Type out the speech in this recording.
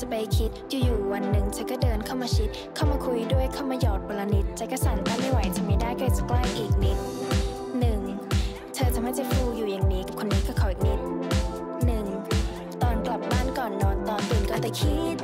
จะไปคิด อยู่ๆวันหนึ่งฉันก็เดินเข้ามาชิด เข้ามาคุยด้วยเข้ามาหยอดบลนิดใจก็สั่นแต่ไม่ไหวจะไม่ได้ใกล้จะใกล้อีกนิดหนึ่งเธอทำให้ใจฟูอยู่อย่างนี้ คนนี้ก็ขออีกนิดหนึ่งตอนกลับบ้านก่อนนอนตอนตื่นก็จะคิด